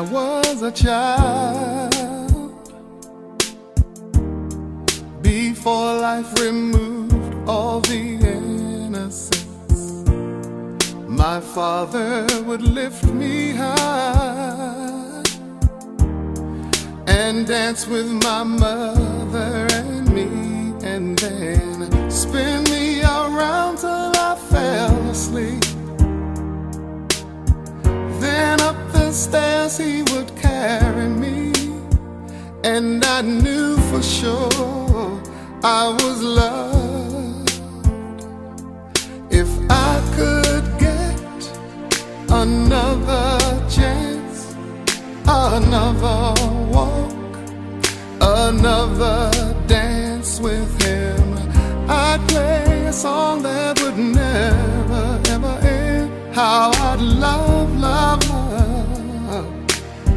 I was a child, before life removed all the innocence, my father would lift me high and dance with my mother and me, and then spin me around till I fell asleep. Stairs he would carry me, and I knew for sure I was loved. If I could get another chance, another walk, another dance with him, I'd play a song that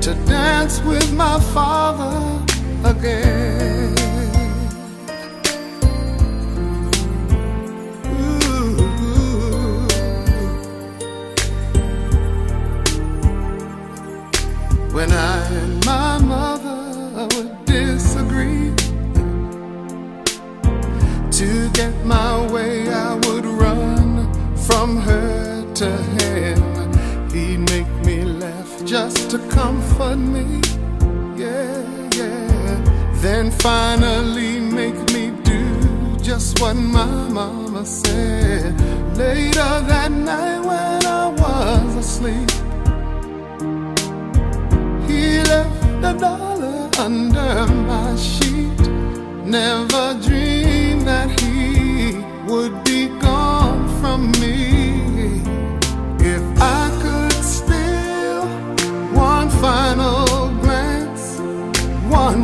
to dance with my father again. When I and my mother would disagree To get my way I would run from her to him He'd make me laugh just to comfort me Yeah, yeah Then finally make me do just what my mama said Later that night when I was asleep he left a dollar under my sheet. Never dreamed that he would be gone from me.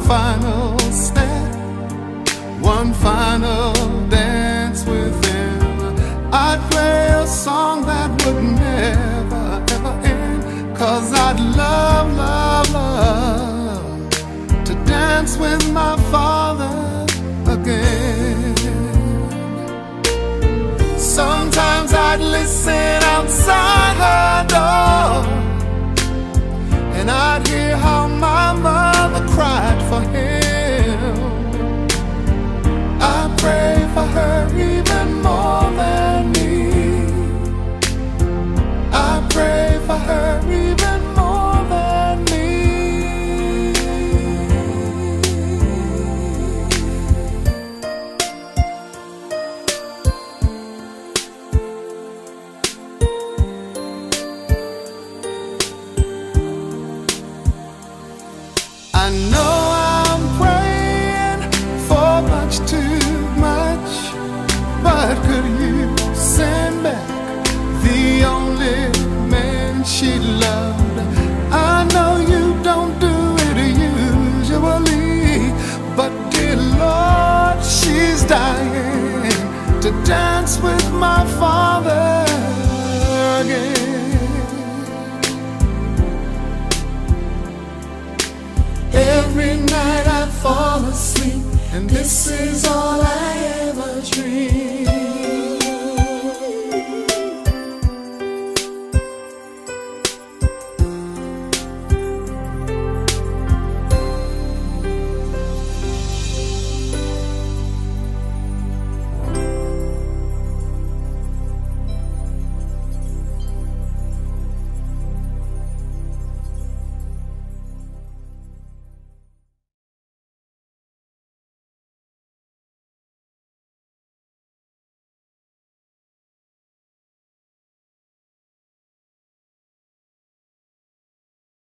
Final step, one final dance with him, I'd play a song that would never, ever end. Cause I'd love, love, love to dance with my father again. Sometimes I'd listen outside her door and I'd hear how my mother I know I'm praying for much too much, but could you send back the only man she loved? I know you don't do it usually, but dear Lord, she's dying to dance with my father and this is all I ever dream.